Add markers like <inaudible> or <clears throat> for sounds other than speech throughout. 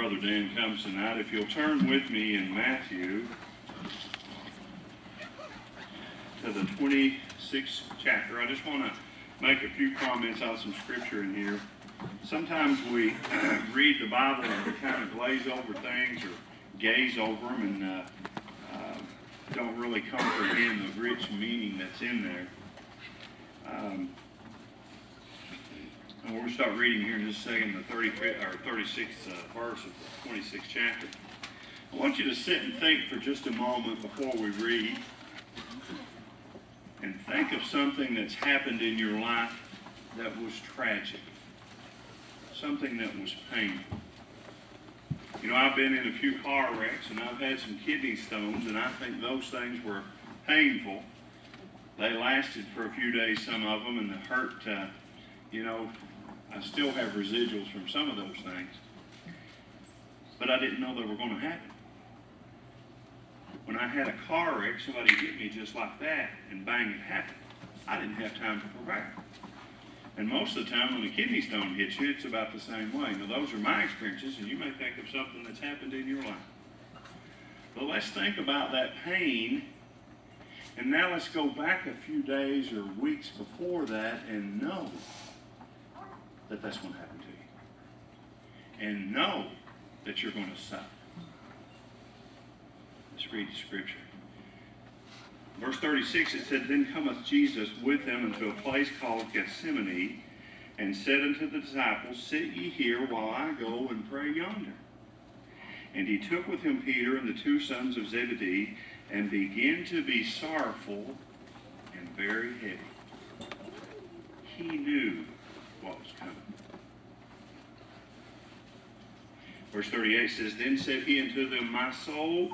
Brother Dan comes tonight, if you'll turn with me in Matthew to the 26th chapter, I just want to make a few comments on some scripture in here. Sometimes we <clears throat> read the Bible and we kind of glaze over things or gaze over them and uh, uh, don't really comprehend the rich meaning that's in there. Um, we're going to start reading here in just a second, the 35th or 36th uh, verse of the 26th chapter. I want you to sit and think for just a moment before we read. And think of something that's happened in your life that was tragic. Something that was painful. You know, I've been in a few car wrecks and I've had some kidney stones, and I think those things were painful. They lasted for a few days, some of them, and the hurt, uh, you know, I still have residuals from some of those things. But I didn't know they were going to happen. When I had a car wreck, somebody hit me just like that, and bang, it happened. I didn't have time to prepare. And most of the time, when a kidney stone hits you, it's about the same way. Now, those are my experiences, and you may think of something that's happened in your life. But let's think about that pain, and now let's go back a few days or weeks before that and know that that's going to happen to you. And know that you're going to suffer. Let's read the scripture. Verse 36, it said, Then cometh Jesus with them into a place called Gethsemane, and said unto the disciples, Sit ye here while I go and pray yonder. And he took with him Peter and the two sons of Zebedee, and began to be sorrowful and very heavy. He knew what was coming. Verse 38 says, Then said he unto them, My soul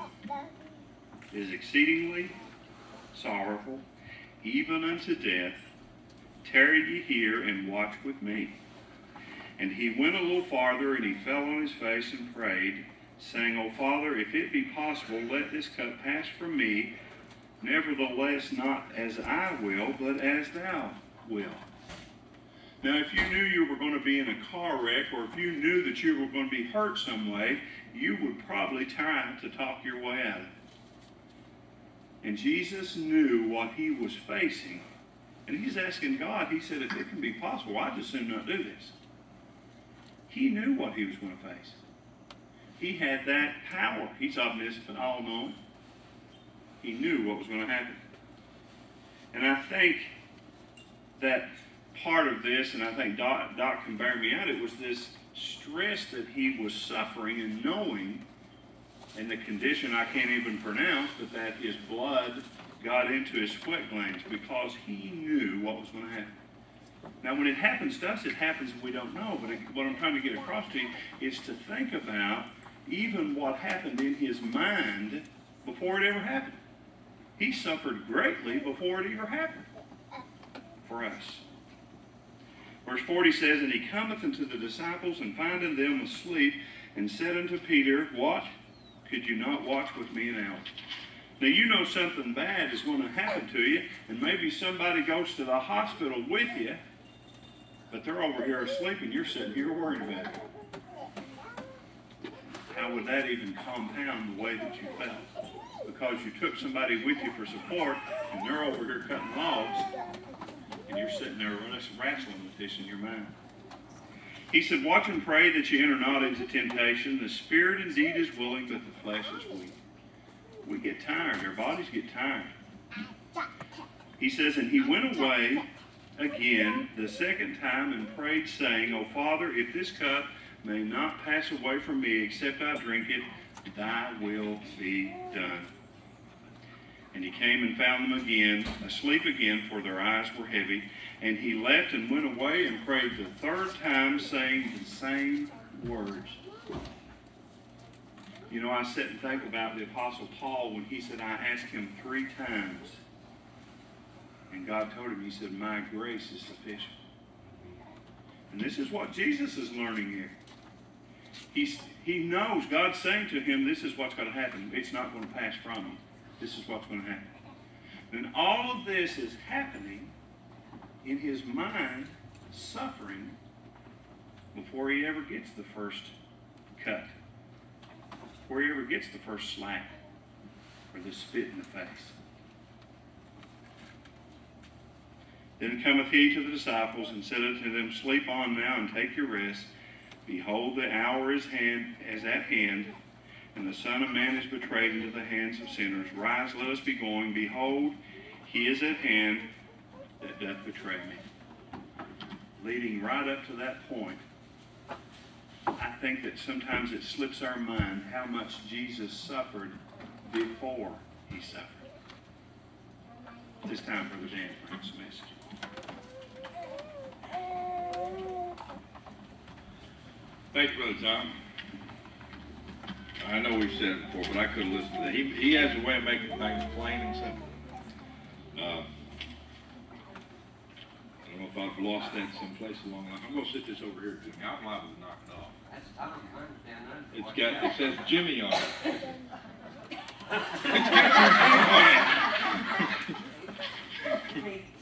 is exceedingly sorrowful, even unto death. Tarry ye here and watch with me. And he went a little farther, and he fell on his face and prayed, saying, O Father, if it be possible, let this cup pass from me. Nevertheless, not as I will, but as thou wilt. Now, if you knew you were going to be in a car wreck, or if you knew that you were going to be hurt some way, you would probably try to talk your way out of it. And Jesus knew what he was facing. And he's asking God, he said, if it can be possible, I'd just soon not do this. He knew what he was going to face. He had that power. He's omniscient, all knowing. He knew what was going to happen. And I think that part of this, and I think Doc, Doc can bear me out, it was this stress that he was suffering and knowing, and the condition I can't even pronounce, but that his blood got into his sweat glands because he knew what was going to happen. Now, when it happens to us, it happens and we don't know. But it, what I'm trying to get across to you is to think about even what happened in his mind before it ever happened. He suffered greatly before it ever happened for us. Verse 40 says, And he cometh unto the disciples, and finding them asleep, and said unto Peter, What? Could you not watch with me an hour? Now you know something bad is going to happen to you, and maybe somebody goes to the hospital with you, but they're over here asleep, and you're sitting here worried about it. How would that even compound the way that you felt? Because you took somebody with you for support, and they're over here cutting logs, and you're sitting there wrestling with this in your mind. He said, Watch and pray that you enter not into temptation. The spirit indeed is willing, but the flesh is weak. We get tired. Our bodies get tired. He says, And he went away again the second time and prayed, saying, O Father, if this cup may not pass away from me except I drink it, thy will be done. And he came and found them again, asleep again, for their eyes were heavy. And he left and went away and prayed the third time, saying the same words. You know, I sit and think about the Apostle Paul when he said, I asked him three times. And God told him, He said, My grace is sufficient. And this is what Jesus is learning here. He's, he knows, God's saying to him, This is what's going to happen. It's not going to pass from you. This is what's going to happen. And all of this is happening in his mind, suffering, before he ever gets the first cut before he ever gets the first slap or the spit in the face. Then cometh he to the disciples and said unto them, Sleep on now and take your rest. Behold, the hour is hand is at hand, and the Son of Man is betrayed into the hands of sinners. Rise, let us be going. Behold, he is at hand that doth betray me. Leading right up to that point, I think that sometimes it slips our mind how much Jesus suffered before he suffered. It's time for the Dan Prince message. Thank you, Brother Tom. I know we've said it before, but I couldn't listen to that. He, he has a way of making things plain and simple. Uh, I don't know if I've lost that someplace along the line. I'm going to sit this over here, Jimmy. I'm liable to knock it off. That's, I don't understand that. It's got, it says Jimmy on it. <laughs>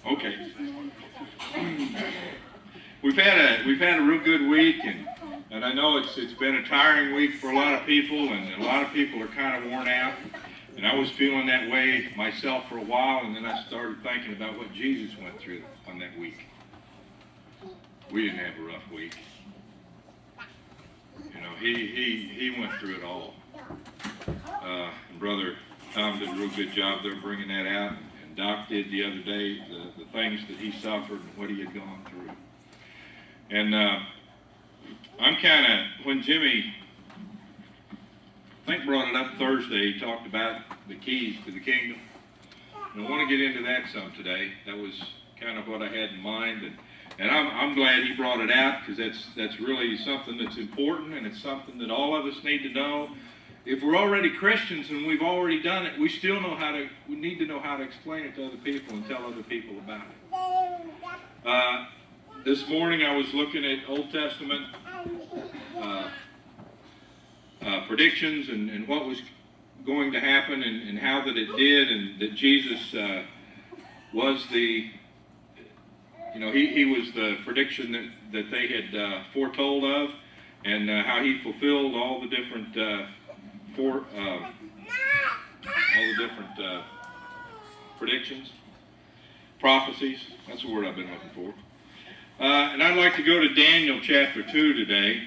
Okay. We've had a, we've had a real good week and, and I know it's, it's been a tiring week for a lot of people and a lot of people are kind of worn out. And I was feeling that way myself for a while and then I started thinking about what Jesus went through on that week. We didn't have a rough week. You know, he, he, he went through it all. Uh, and Brother Tom did a real good job there bringing that out. And Doc did the other day, the, the things that he suffered and what he had gone through. And uh, I'm kind of, when Jimmy, I think brought it up Thursday, he talked about the keys to the kingdom. And I want to get into that some today. That was kind of what I had in mind. And, and I'm, I'm glad he brought it out because that's, that's really something that's important and it's something that all of us need to know. If we're already Christians and we've already done it, we still know how to, we need to know how to explain it to other people and tell other people about it. Uh, this morning I was looking at Old Testament uh, uh, predictions and, and, what was going to happen and, and, how that it did and that Jesus uh, was the, you know, he, he was the prediction that, that they had uh, foretold of and uh, how he fulfilled all the different, for, all the different predictions, prophecies. That's the word I've been looking for. Uh, and I'd like to go to Daniel chapter 2 today.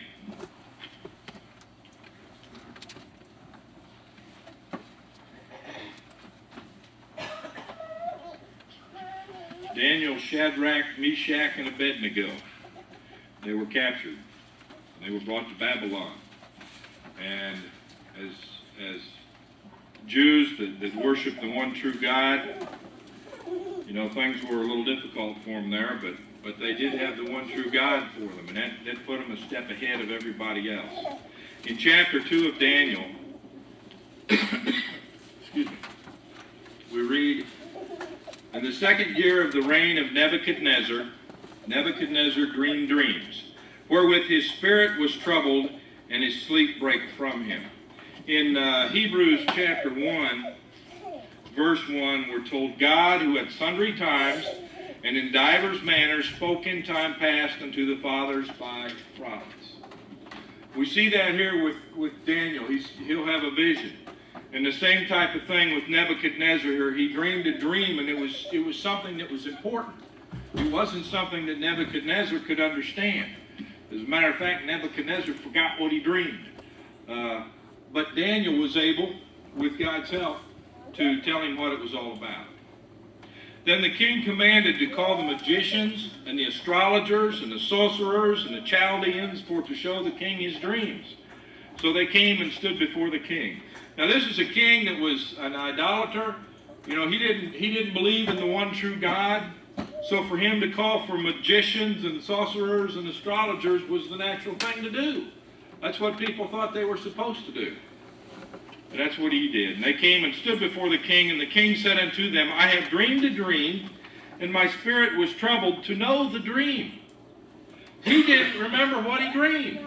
Daniel, Shadrach, Meshach, and Abednego. They were captured. They were brought to Babylon. And as, as Jews that, that worship the one true God, you know, things were a little difficult for them there, but but they did have the one true God for them, and that, that put them a step ahead of everybody else. In chapter 2 of Daniel, <coughs> excuse me, we read, In the second year of the reign of Nebuchadnezzar, Nebuchadnezzar dreamed dreams, wherewith his spirit was troubled, and his sleep brake from him. In uh, Hebrews chapter 1, verse 1, we're told, God, who at sundry times and in divers manners spoke in time past unto the fathers by prophets. We see that here with, with Daniel. He's, he'll have a vision. And the same type of thing with Nebuchadnezzar here. He dreamed a dream, and it was, it was something that was important. It wasn't something that Nebuchadnezzar could understand. As a matter of fact, Nebuchadnezzar forgot what he dreamed. Uh, but Daniel was able, with God's help, to tell him what it was all about. Then the king commanded to call the magicians and the astrologers and the sorcerers and the Chaldeans for to show the king his dreams. So they came and stood before the king. Now this is a king that was an idolater. You know, he didn't he didn't believe in the one true God. So for him to call for magicians and sorcerers and astrologers was the natural thing to do. That's what people thought they were supposed to do. That's what he did. And they came and stood before the king, and the king said unto them, I have dreamed a dream, and my spirit was troubled to know the dream. He didn't remember what he dreamed.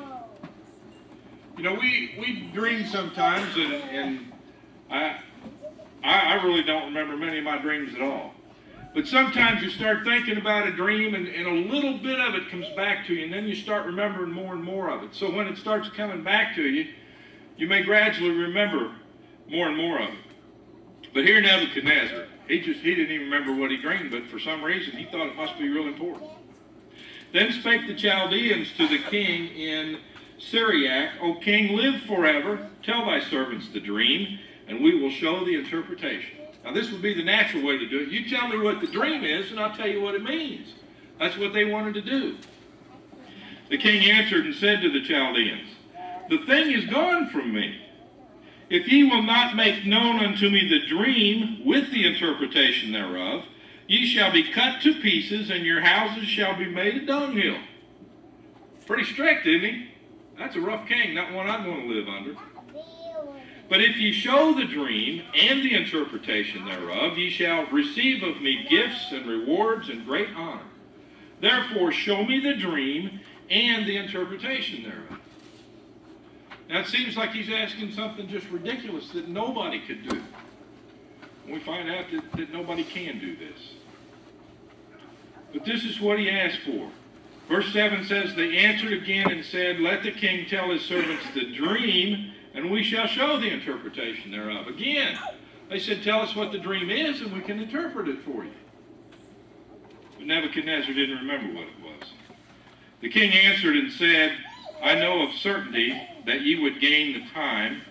You know, we, we dream sometimes, and, and I, I, I really don't remember many of my dreams at all. But sometimes you start thinking about a dream, and, and a little bit of it comes back to you, and then you start remembering more and more of it. So when it starts coming back to you, you may gradually remember more and more of it. But here Nebuchadnezzar, he just he didn't even remember what he dreamed, but for some reason he thought it must be real important. Then spake the Chaldeans to the king in Syriac, O king, live forever. Tell thy servants the dream, and we will show the interpretation. Now this would be the natural way to do it. You tell me what the dream is, and I'll tell you what it means. That's what they wanted to do. The king answered and said to the Chaldeans, The thing is gone from me. If ye will not make known unto me the dream with the interpretation thereof, ye shall be cut to pieces, and your houses shall be made a dunghill. Pretty strict, isn't he? That's a rough king, not one I'm going to live under. But if ye show the dream and the interpretation thereof, ye shall receive of me gifts and rewards and great honor. Therefore, show me the dream and the interpretation thereof. Now, it seems like he's asking something just ridiculous that nobody could do. we find out that, that nobody can do this. But this is what he asked for. Verse 7 says, They answered again and said, Let the king tell his servants the dream, and we shall show the interpretation thereof. Again, they said, Tell us what the dream is, and we can interpret it for you. But Nebuchadnezzar didn't remember what it was. The king answered and said, I know of certainty that ye would gain the time,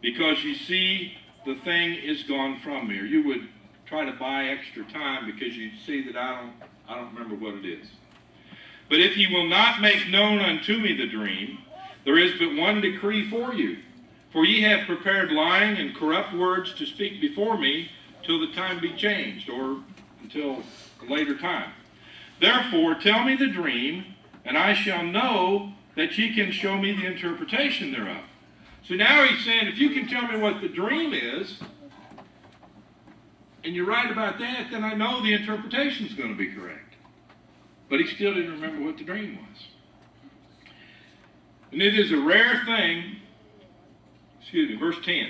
because you see the thing is gone from me. Or you would try to buy extra time because you see that I don't, I don't remember what it is. But if ye will not make known unto me the dream, there is but one decree for you. For ye have prepared lying and corrupt words to speak before me till the time be changed, or until a later time. Therefore, tell me the dream, and I shall know that ye can show me the interpretation thereof. So now he's saying, if you can tell me what the dream is, and you're right about that, then I know the interpretation is going to be correct. But he still didn't remember what the dream was. And it is a rare thing, excuse me, verse 10.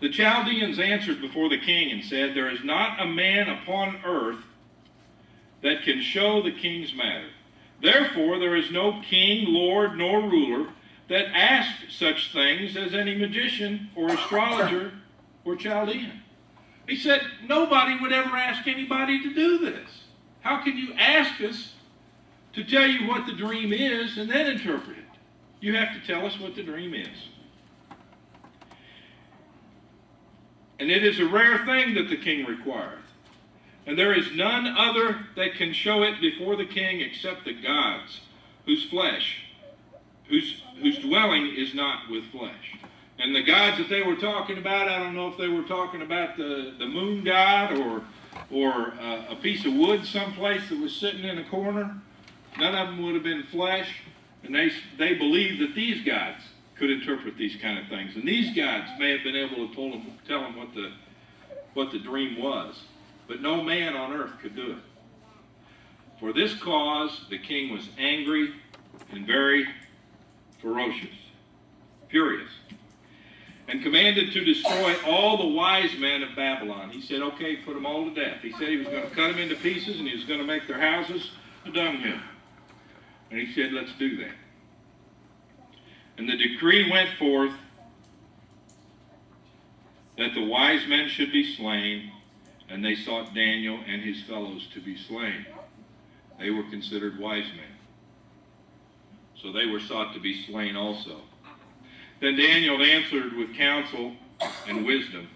The Chaldeans answered before the king and said, There is not a man upon earth that can show the king's matter. Therefore, there is no king, lord, nor ruler that asks such things as any magician or astrologer or Chaldean. He said, Nobody would ever ask anybody to do this. How can you ask us to tell you what the dream is and then interpret it? You have to tell us what the dream is. And it is a rare thing that the king requireth. And there is none other that can show it before the king except the gods, whose flesh, whose, whose dwelling is not with flesh. And the gods that they were talking about, I don't know if they were talking about the, the moon god or, or uh, a piece of wood someplace that was sitting in a corner. None of them would have been flesh. And they, they believed that these gods could interpret these kind of things. And these gods may have been able to tell them, tell them what, the, what the dream was. But no man on earth could do it. For this cause the king was angry and very ferocious, furious, and commanded to destroy all the wise men of Babylon. He said, okay, put them all to death. He said he was going to cut them into pieces and he was going to make their houses a dunghill. And he said, let's do that. And the decree went forth that the wise men should be slain and they sought Daniel and his fellows to be slain. They were considered wise men. So they were sought to be slain also. Then Daniel answered with counsel and wisdom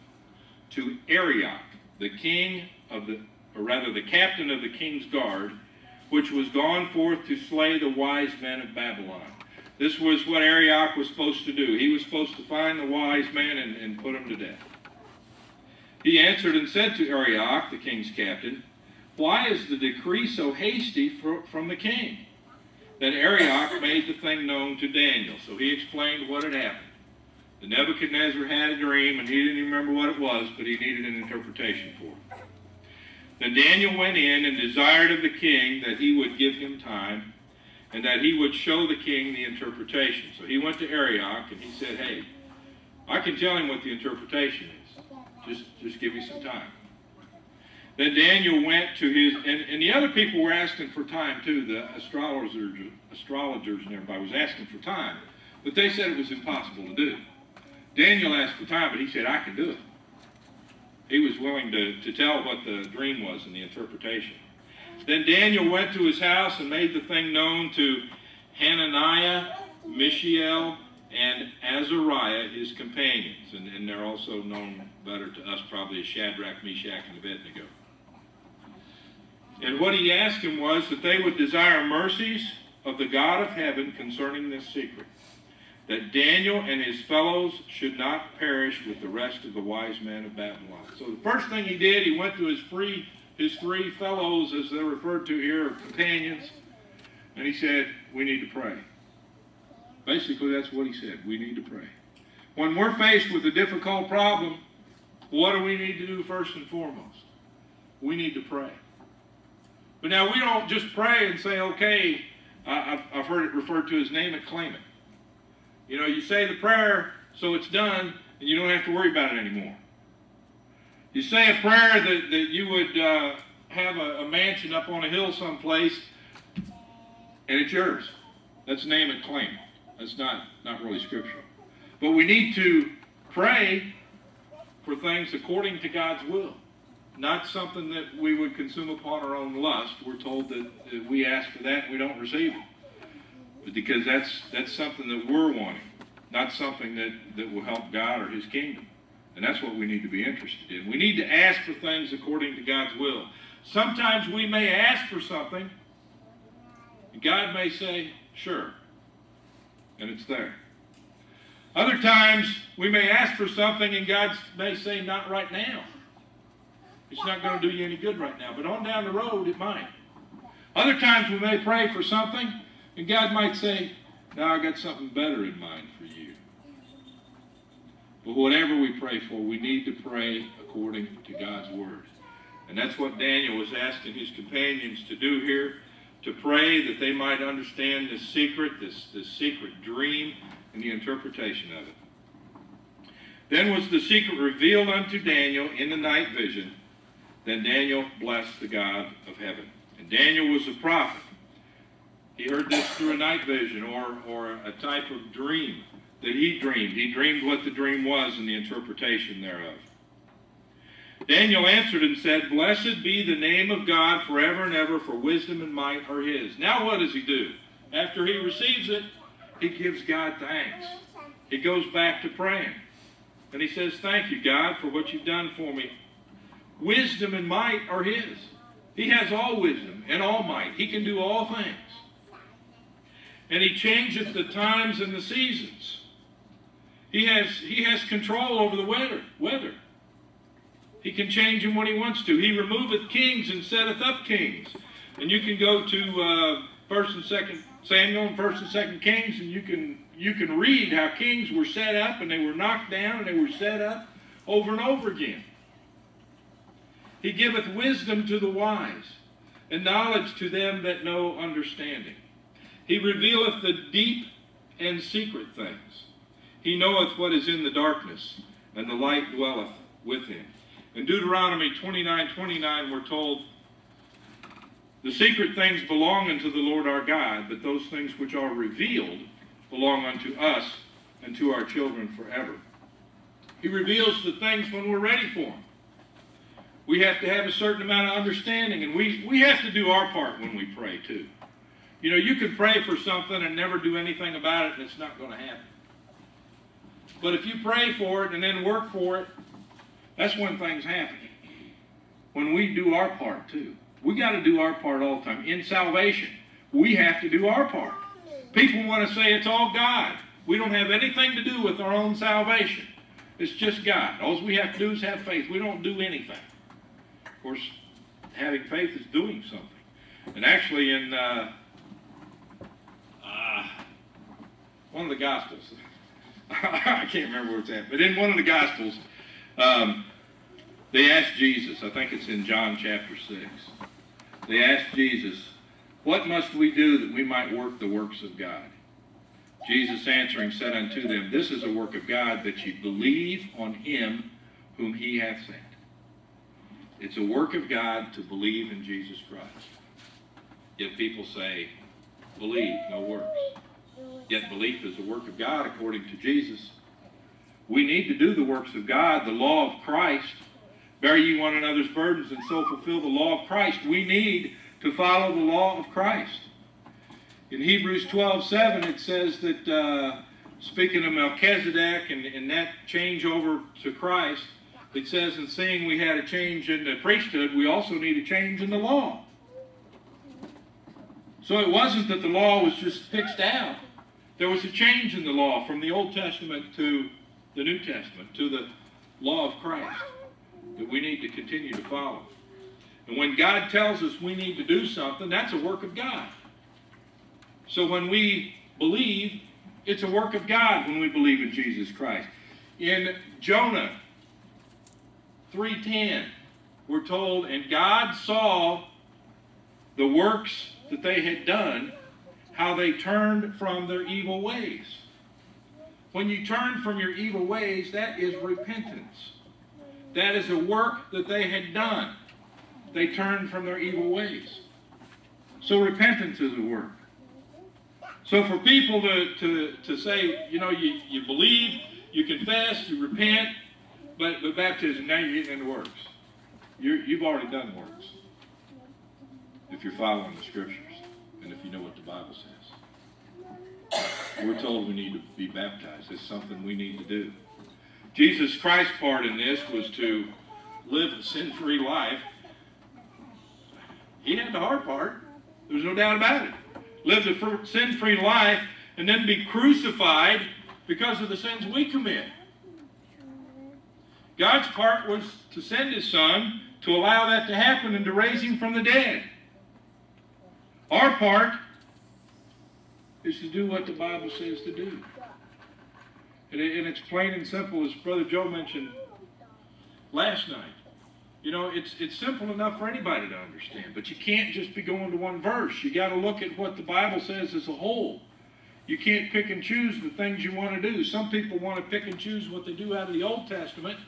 to Arioch, the king of the, or rather the captain of the king's guard, which was gone forth to slay the wise men of Babylon. This was what Arioch was supposed to do. He was supposed to find the wise men and, and put them to death. He answered and said to Arioch, the king's captain, Why is the decree so hasty for, from the king? Then Arioch made the thing known to Daniel. So he explained what had happened. The Nebuchadnezzar had a dream, and he didn't remember what it was, but he needed an interpretation for it. Then Daniel went in and desired of the king that he would give him time, and that he would show the king the interpretation. So he went to Arioch, and he said, Hey, I can tell him what the interpretation is. Just, just give me some time. Then Daniel went to his, and, and the other people were asking for time too. The astrologers, astrologers and everybody was asking for time. But they said it was impossible to do. Daniel asked for time, but he said, I can do it. He was willing to, to tell what the dream was and the interpretation. Then Daniel went to his house and made the thing known to Hananiah, Mishael, and Azariah, his companions. And, and they're also known better to us probably as Shadrach, Meshach, and Abednego. And what he asked him was that they would desire mercies of the God of heaven concerning this secret, that Daniel and his fellows should not perish with the rest of the wise men of Babylon. So the first thing he did, he went to his three, his three fellows, as they're referred to here, companions, and he said, we need to pray. Basically, that's what he said. We need to pray. When we're faced with a difficult problem, what do we need to do first and foremost? We need to pray. But now we don't just pray and say, okay, I've, I've heard it referred to as name it, claim it. You know, you say the prayer so it's done and you don't have to worry about it anymore. You say a prayer that, that you would uh, have a, a mansion up on a hill someplace and it's yours. That's name it, claim. That's not, not really scriptural. But we need to pray for things according to God's will not something that we would consume upon our own lust. We're told that we ask for that, we don't receive it. Because that's that's something that we're wanting, not something that, that will help God or his kingdom. And that's what we need to be interested in. We need to ask for things according to God's will. Sometimes we may ask for something, and God may say, sure, and it's there. Other times we may ask for something and God may say, not right now. It's not going to do you any good right now, but on down the road it might. Other times we may pray for something, and God might say, Now I got something better in mind for you. But whatever we pray for, we need to pray according to God's word. And that's what Daniel was asking his companions to do here, to pray that they might understand this secret, this, this secret dream, and the interpretation of it. Then was the secret revealed unto Daniel in the night vision, then Daniel blessed the God of heaven. And Daniel was a prophet. He heard this through a night vision or, or a type of dream that he dreamed. He dreamed what the dream was and the interpretation thereof. Daniel answered and said, Blessed be the name of God forever and ever, for wisdom and might are his. Now what does he do? After he receives it, he gives God thanks. He goes back to praying. And he says, Thank you, God, for what you've done for me. Wisdom and might are his. He has all wisdom and all might. He can do all things. And he changeth the times and the seasons. He has, he has control over the weather. weather. He can change them when he wants to. He removeth kings and setteth up kings. And you can go to uh, First and Second Samuel and First and Second Kings, and you can you can read how kings were set up and they were knocked down and they were set up over and over again. He giveth wisdom to the wise, and knowledge to them that know understanding. He revealeth the deep and secret things. He knoweth what is in the darkness, and the light dwelleth with him. In Deuteronomy 29, 29, we're told, The secret things belong unto the Lord our God, but those things which are revealed belong unto us and to our children forever. He reveals the things when we're ready for them. We have to have a certain amount of understanding, and we, we have to do our part when we pray, too. You know, you can pray for something and never do anything about it, and it's not going to happen. But if you pray for it and then work for it, that's when things happen. When we do our part, too. We got to do our part all the time. In salvation, we have to do our part. People want to say it's all God. We don't have anything to do with our own salvation. It's just God. All we have to do is have faith. We don't do anything. Of course, having faith is doing something. And actually, in uh, uh, one of the Gospels, <laughs> I can't remember where it's at, but in one of the Gospels, um, they asked Jesus, I think it's in John chapter 6, they asked Jesus, What must we do that we might work the works of God? Jesus answering said unto them, This is a work of God, that ye believe on him whom he hath sent. It's a work of God to believe in Jesus Christ. Yet people say, believe, no works. Yet belief is a work of God according to Jesus. We need to do the works of God, the law of Christ. Bear ye one another's burdens and so fulfill the law of Christ. We need to follow the law of Christ. In Hebrews 12 7, it says that, uh, speaking of Melchizedek and, and that change over to Christ, it says, in seeing we had a change in the priesthood, we also need a change in the law. So it wasn't that the law was just fixed out. There was a change in the law from the Old Testament to the New Testament, to the law of Christ that we need to continue to follow. And when God tells us we need to do something, that's a work of God. So when we believe, it's a work of God when we believe in Jesus Christ. In Jonah 3:10, we're told, and God saw the works that they had done, how they turned from their evil ways. When you turn from your evil ways, that is repentance. That is a work that they had done. They turned from their evil ways. So repentance is a work. So for people to, to, to say, you know, you, you believe, you confess, you repent, but, but baptism, now you're getting into works. you you've already done works. If you're following the scriptures and if you know what the Bible says. We're told we need to be baptized. It's something we need to do. Jesus Christ's part in this was to live a sin-free life. He had the hard part. There's no doubt about it. Live a sin-free life and then be crucified because of the sins we commit. God's part was to send his son to allow that to happen and to raise him from the dead. Our part is to do what the Bible says to do. And, it, and it's plain and simple, as Brother Joe mentioned last night. You know, it's, it's simple enough for anybody to understand, but you can't just be going to one verse. You got to look at what the Bible says as a whole. You can't pick and choose the things you want to do. Some people want to pick and choose what they do out of the Old Testament,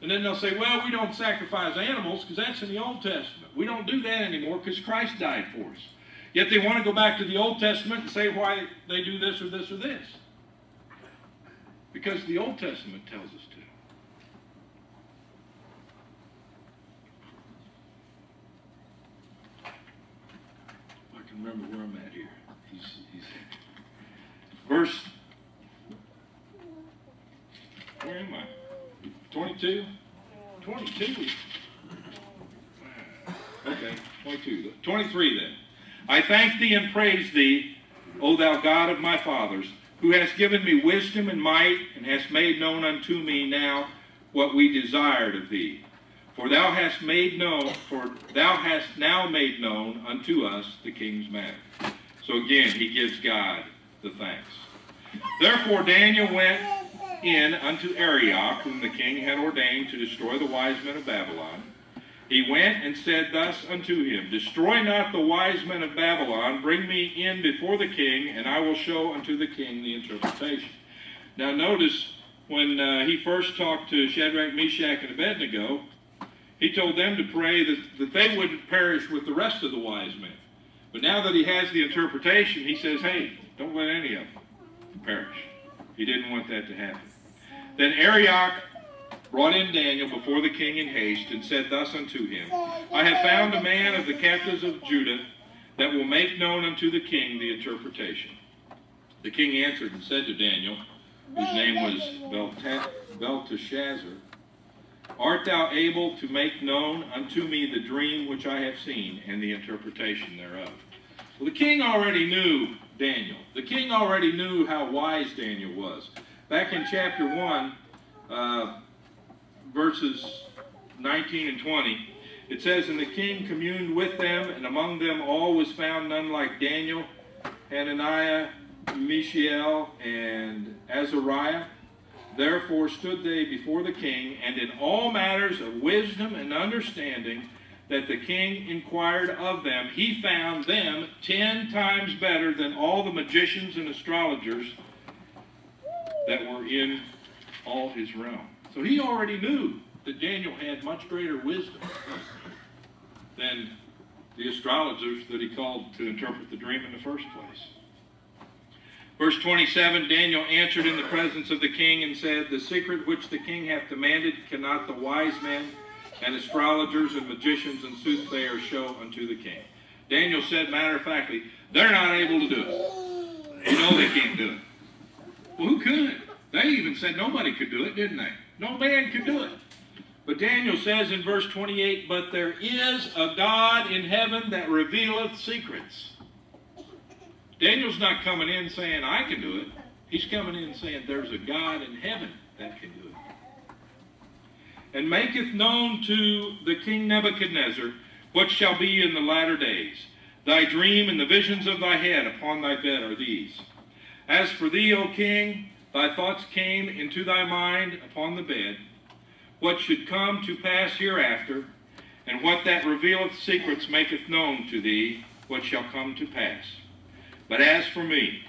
and then they'll say, well, we don't sacrifice animals because that's in the Old Testament. We don't do that anymore because Christ died for us. Yet they want to go back to the Old Testament and say why they do this or this or this. Because the Old Testament tells us to. I can remember where I'm at here. He's, he's verse. Where am I? 22? 22. Okay, 22. 23 then. I thank thee and praise thee, O thou God of my fathers who hast given me wisdom and might, and hast made known unto me now what we desired of thee. For thou hast made known, for thou hast now made known unto us the king's matter. So again, he gives God the thanks. Therefore Daniel went in unto Arioch, whom the king had ordained to destroy the wise men of Babylon, he went and said thus unto him, Destroy not the wise men of Babylon, bring me in before the king, and I will show unto the king the interpretation. Now notice, when uh, he first talked to Shadrach, Meshach, and Abednego, he told them to pray that, that they wouldn't perish with the rest of the wise men. But now that he has the interpretation, he says, hey, don't let any of them perish. He didn't want that to happen. Then Arioch brought in Daniel before the king in haste, and said thus unto him, I have found a man of the captives of Judah that will make known unto the king the interpretation. The king answered and said to Daniel, whose name was Belteshazzar, Art thou able to make known unto me the dream which I have seen and the interpretation thereof? Well, the king already knew Daniel. The king already knew how wise Daniel was. Back in chapter 1, uh, verses 19 and 20, it says, And the king communed with them, and among them all was found none like Daniel, Hananiah, Mishael, and Azariah. Therefore stood they before the king, and in all matters of wisdom and understanding that the king inquired of them, he found them ten times better than all the magicians and astrologers that were in all his realm. So he already knew that Daniel had much greater wisdom than the astrologers that he called to interpret the dream in the first place. Verse 27 Daniel answered in the presence of the king and said, The secret which the king hath demanded cannot the wise men and astrologers and magicians and soothsayers show unto the king. Daniel said, matter of factly, they're not able to do it. You know they can't do it. Well, who could? They even said nobody could do it, didn't they? No man can do it. But Daniel says in verse 28, But there is a God in heaven that revealeth secrets. Daniel's not coming in saying, I can do it. He's coming in saying, There's a God in heaven that can do it. And maketh known to the king Nebuchadnezzar what shall be in the latter days. Thy dream and the visions of thy head upon thy bed are these. As for thee, O king, thy thoughts came into thy mind upon the bed, what should come to pass hereafter, and what that revealeth secrets maketh known to thee, what shall come to pass. But as for me,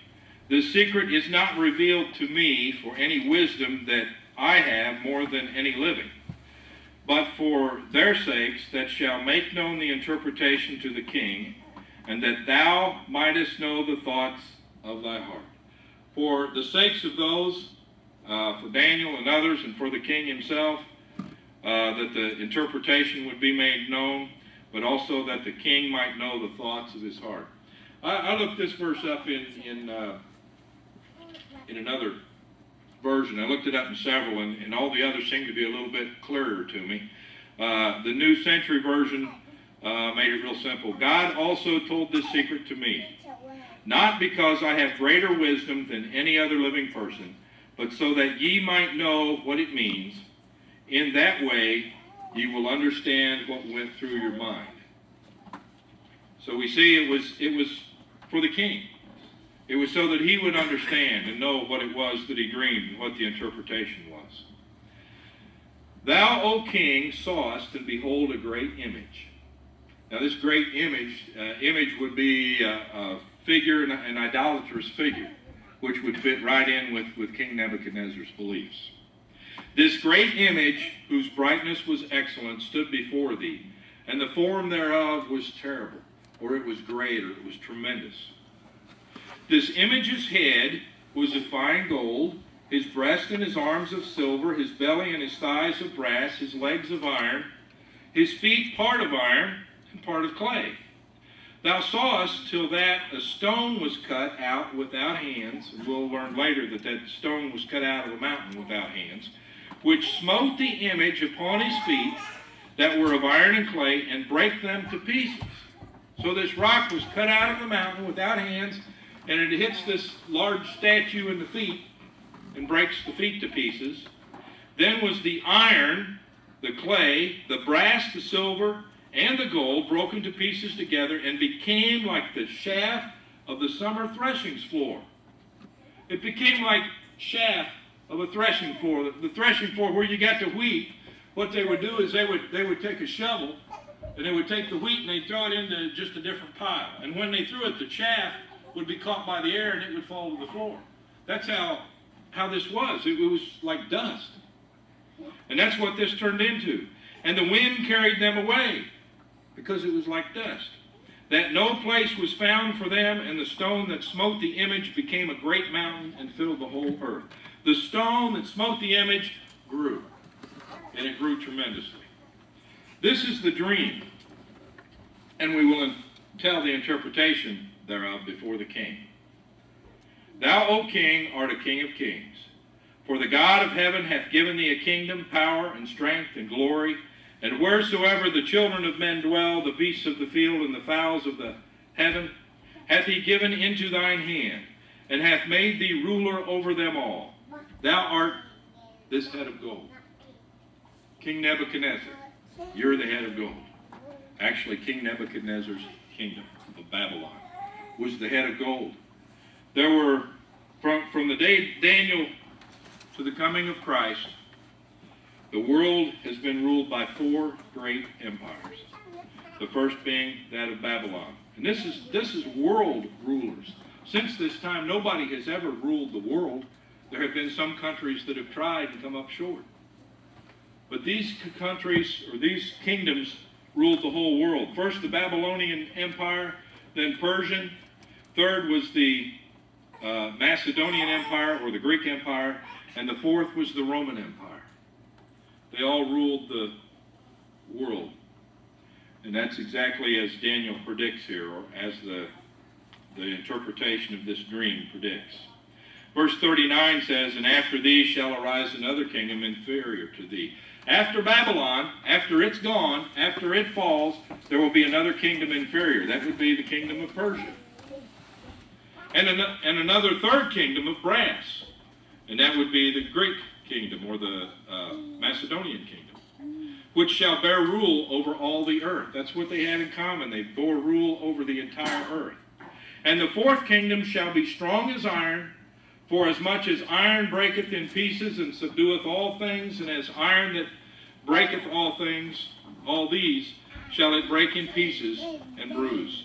the secret is not revealed to me for any wisdom that I have more than any living, but for their sakes that shall make known the interpretation to the king, and that thou mightest know the thoughts of thy heart. For the sakes of those, uh, for Daniel and others, and for the king himself, uh, that the interpretation would be made known, but also that the king might know the thoughts of his heart. I, I looked this verse up in in uh, in another version. I looked it up in several, and, and all the others seemed to be a little bit clearer to me. Uh, the New Century Version uh, made it real simple. God also told this secret to me, not because I have greater wisdom than any other living person, but so that ye might know what it means in that way, ye will understand what went through your mind. So we see it was it was for the king. It was so that he would understand and know what it was that he dreamed and what the interpretation was. Thou, O king, sawest and behold a great image. Now, this great image, uh, image would be a figure, an idolatrous figure, which would fit right in with, with King Nebuchadnezzar's beliefs. This great image, whose brightness was excellent, stood before thee, and the form thereof was terrible, or it was great, or it was tremendous. This image's head was of fine gold, his breast and his arms of silver, his belly and his thighs of brass, his legs of iron, his feet part of iron and part of clay. Thou sawest till that a stone was cut out without hands, we'll learn later that that stone was cut out of a mountain without hands which smote the image upon his feet that were of iron and clay, and brake them to pieces. So this rock was cut out of the mountain without hands, and it hits this large statue in the feet and breaks the feet to pieces. Then was the iron, the clay, the brass, the silver, and the gold broken to pieces together and became like the shaft of the summer threshing floor. It became like chaff of a threshing floor. The, the threshing floor where you got the wheat, what they would do is they would they would take a shovel and they would take the wheat and they'd throw it into just a different pile. And when they threw it, the chaff would be caught by the air and it would fall to the floor. That's how how this was. It, it was like dust. And that's what this turned into. And the wind carried them away because it was like dust. That no place was found for them, and the stone that smote the image became a great mountain and filled the whole earth. The stone that smote the image grew, and it grew tremendously. This is the dream, and we will tell the interpretation thereof before the king. Thou, O king, art a king of kings. For the God of heaven hath given thee a kingdom, power, and strength, and glory. And wheresoever the children of men dwell, the beasts of the field and the fowls of the heaven, hath he given into thine hand, and hath made thee ruler over them all. Thou art this head of gold. King Nebuchadnezzar, you're the head of gold. Actually, King Nebuchadnezzar's kingdom of Babylon was the head of gold. There were, from, from the day Daniel to the coming of Christ, the world has been ruled by four great empires. The first being that of Babylon. And this is, this is world rulers. Since this time, nobody has ever ruled the world. There have been some countries that have tried and come up short. But these countries, or these kingdoms, ruled the whole world. First the Babylonian Empire, then Persian. Third was the uh, Macedonian Empire or the Greek Empire, and the fourth was the Roman Empire. They all ruled the world. And that's exactly as Daniel predicts here, or as the, the interpretation of this dream predicts. Verse 39 says, And after thee shall arise another kingdom inferior to thee. After Babylon, after it's gone, after it falls, there will be another kingdom inferior. That would be the kingdom of Persia. And, an, and another third kingdom of brass. And that would be the Greek kingdom or the uh, Macedonian kingdom, which shall bear rule over all the earth. That's what they had in common. They bore rule over the entire earth. And the fourth kingdom shall be strong as iron, for as much as iron breaketh in pieces and subdueth all things, and as iron that breaketh all things, all these shall it break in pieces and bruise.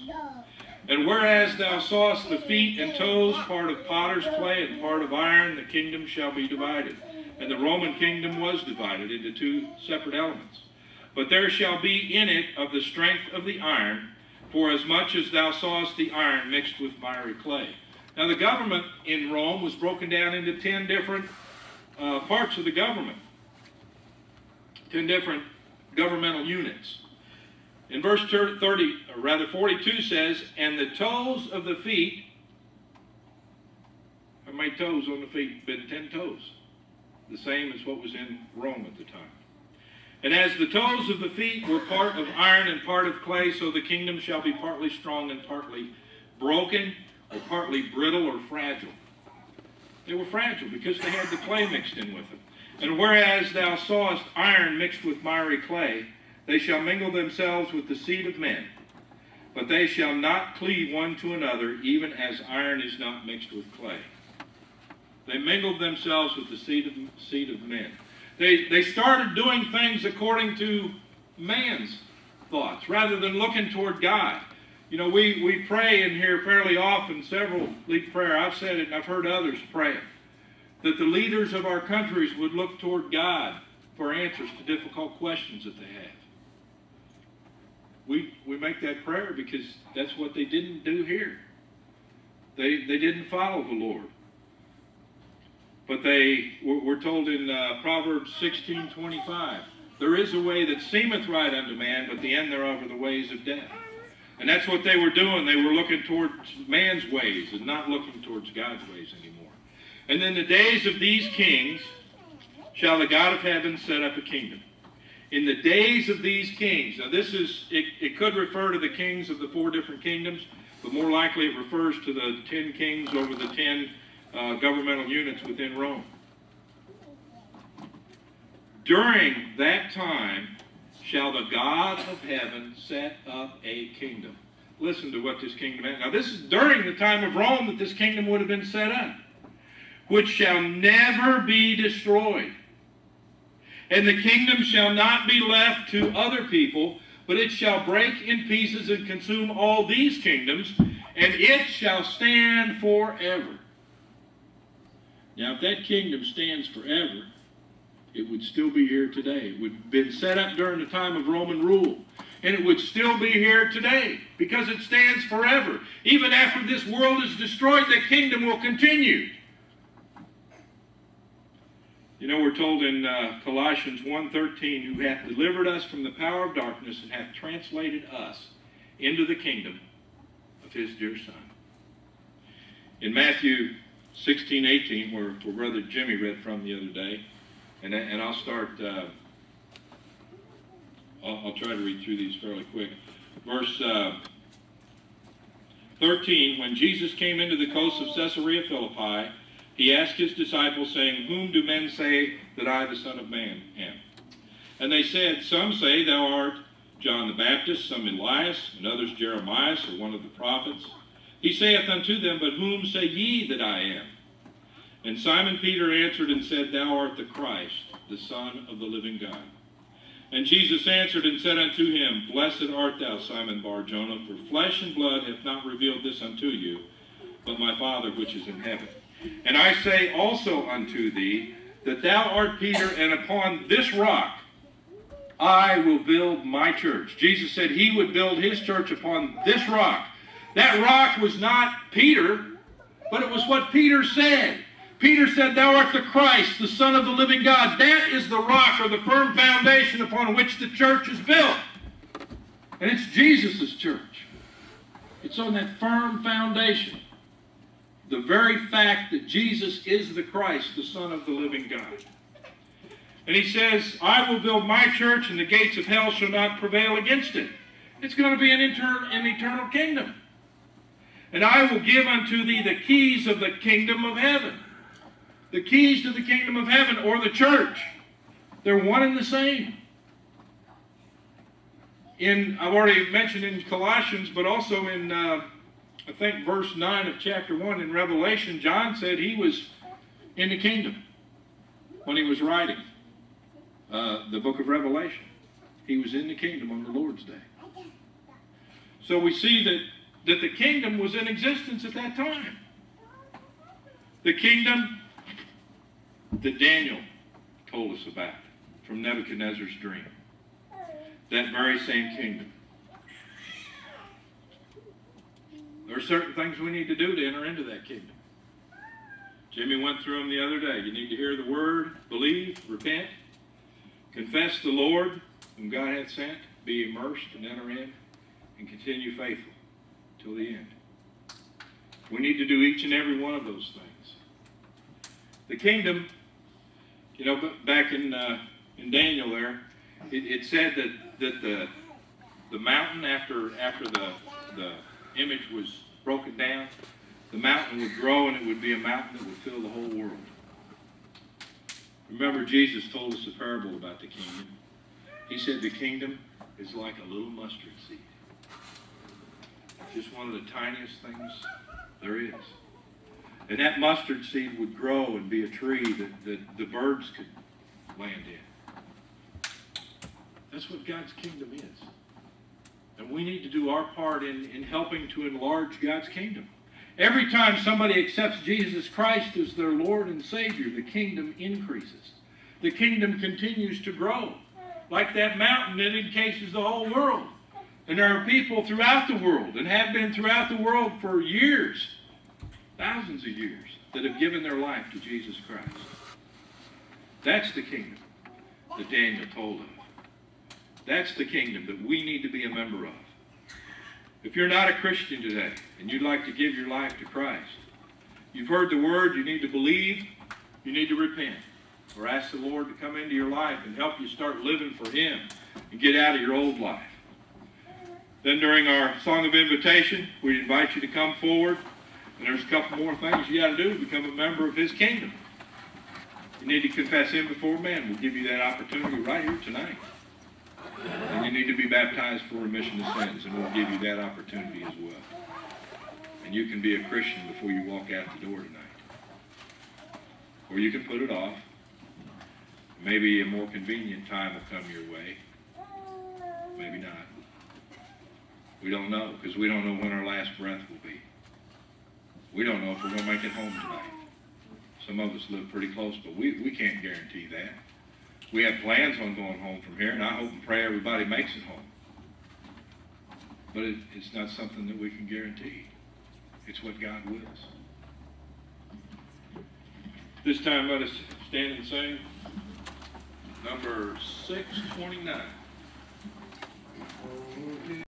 And whereas thou sawest the feet and toes, part of potter's clay and part of iron, the kingdom shall be divided. And the Roman kingdom was divided into two separate elements. But there shall be in it of the strength of the iron, for as much as thou sawest the iron mixed with miry clay. Now the government in Rome was broken down into ten different uh, parts of the government. Ten different governmental units. In verse 30, or rather 42 says, And the toes of the feet, how many toes on the feet? Been ten toes. The same as what was in Rome at the time. And as the toes of the feet were part of iron and part of clay, so the kingdom shall be partly strong and partly broken, or partly brittle or fragile. They were fragile because they had the clay mixed in with them. And whereas thou sawest iron mixed with miry clay, they shall mingle themselves with the seed of men, but they shall not cleave one to another, even as iron is not mixed with clay. They mingled themselves with the seed of, seed of men. They, they started doing things according to man's thoughts rather than looking toward God. You know, we, we pray in here fairly often, several lead prayer. I've said it and I've heard others pray it, that the leaders of our countries would look toward God for answers to difficult questions that they have. We, we make that prayer because that's what they didn't do here. They, they didn't follow the Lord. But they we're told in uh, Proverbs 16:25, there is a way that seemeth right unto man, but the end thereof are the ways of death. And that's what they were doing. They were looking towards man's ways and not looking towards God's ways anymore. And in the days of these kings shall the God of heaven set up a kingdom. In the days of these kings, now this is, it, it could refer to the kings of the four different kingdoms, but more likely it refers to the ten kings over the ten uh, governmental units within Rome. During that time shall the God of heaven set up a kingdom. Listen to what this kingdom is. Now, this is during the time of Rome that this kingdom would have been set up, which shall never be destroyed. And the kingdom shall not be left to other people, but it shall break in pieces and consume all these kingdoms, and it shall stand forever. Now, if that kingdom stands forever, it would still be here today. It would have been set up during the time of Roman rule. And it would still be here today because it stands forever. Even after this world is destroyed, the kingdom will continue. You know, we're told in uh, Colossians 1.13, who hath delivered us from the power of darkness and hath translated us into the kingdom of his dear Son. In Matthew 16, 18, where, where Brother Jimmy read from the other day. And, and I'll start, uh, I'll, I'll, try to read through these fairly quick. Verse uh, 13, when Jesus came into the coast of Caesarea Philippi, he asked his disciples, saying, Whom do men say that I, the Son of Man, am? And they said, Some say thou art John the Baptist, some Elias, and others Jeremiah, or one of the prophets. He saith unto them, But whom say ye that I am? And Simon Peter answered and said, Thou art the Christ, the Son of the living God. And Jesus answered and said unto him, Blessed art thou, Simon Bar-Jonah, for flesh and blood hath not revealed this unto you, but my Father which is in heaven. And I say also unto thee, that thou art Peter, and upon this rock I will build my church. Jesus said he would build his church upon this rock. That rock was not Peter. but it was what Peter said. Peter said, Thou art the Christ, the Son of the living God. That is the rock or the firm foundation upon which the church is built. And it's Jesus' church. It's on that firm foundation. The very fact that Jesus is the Christ, the Son of the living God. And he says, I will build my church, and the gates of hell shall not prevail against it. It's going to be an, inter- an eternal kingdom. And I will give unto thee the keys of the kingdom of heaven. The keys to the kingdom of heaven, or the church. They're one and the same. In I've already mentioned in Colossians, but also in uh, I think verse nine of chapter one in Revelation, John said he was in the kingdom when he was writing uh, the book of Revelation. He was in the kingdom on the Lord's day. So we see that, that the kingdom was in existence at that time. The kingdom that Daniel told us about from Nebuchadnezzar's dream. That very same kingdom. There are certain things we need to do to enter into that kingdom. Jimmy went through them the other day. You need to hear the word, believe, repent, confess the Lord whom God hath sent, be immersed and enter in, and continue faithful till the end. We need to do each and every one of those things. The kingdom, you know, back in uh, in Daniel there, it, it said that that the the mountain after after the the image was broken down, the mountain would grow and it would be a mountain that would fill the whole world. Remember, Jesus told us a parable about the kingdom. He said the kingdom is like a little mustard seed. Just one of the tiniest things there is. And that mustard seed would grow and be a tree that, that the birds could land in. That's what God's kingdom is. And we need to do our part in, in helping to enlarge God's kingdom. Every time somebody accepts Jesus Christ as their Lord and Savior, the kingdom increases. The kingdom continues to grow. Like that mountain that encases the whole world. And there are people throughout the world, and have been throughout the world for years, thousands of years, that have given their life to Jesus Christ. That's the kingdom that Daniel told of. That's the kingdom that we need to be a member of. If you're not a Christian today and you'd like to give your life to Christ, you've heard the word, you need to believe, you need to repent, or ask the Lord to come into your life and help you start living for Him and get out of your old life. Then during our song of invitation, we invite you to come forward, and there's a couple more things you got to do to become a member of His kingdom. You need to confess Him before men. We'll give you that opportunity right here tonight. And you need to be baptized for remission of sins, and we'll give you that opportunity as well. And you can be a Christian before you walk out the door tonight. Or you can put it off. Maybe a more convenient time will come your way. Maybe not. We don't know, because we don't know when our last breath will be. We don't know if we're going to make it home tonight. Some of us live pretty close, but we, we can't guarantee that. We have plans on going home from here, and I hope and pray everybody makes it home. But it, it's not something that we can guarantee. It's what God wills. This time, let us stand and sing number 629.